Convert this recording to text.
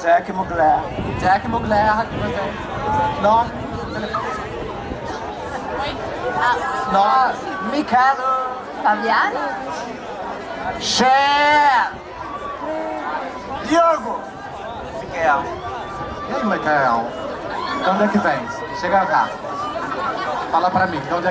Jack Mugler. Jack Mugler aqui presente. Nome, Ah, Nós, Michelo. Fabiano? Cher. Diogo. Miquel. E aí, Miquel? De onde é que vem? Chega cá. Fala pra mim, de onde é